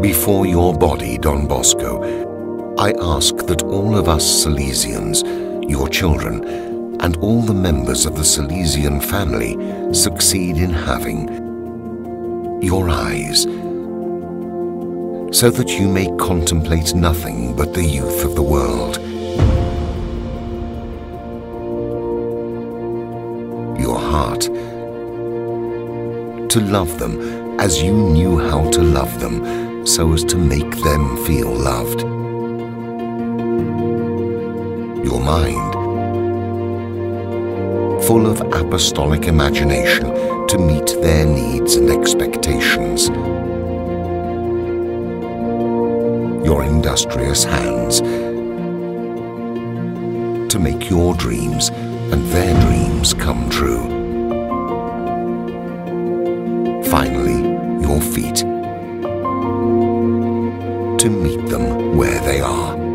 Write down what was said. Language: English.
Before your body, Don Bosco, I ask that all of us Salesians, your children, and all the members of the Salesian family succeed in having your eyes, so that you may contemplate nothing but the youth of the world. Your heart, to love them as you knew how to love them, so as to make them feel loved. Your mind, full of apostolic imagination to meet their needs and expectations. Your industrious hands to make your dreams and their dreams come true. Finally, your feet to meet them where they are.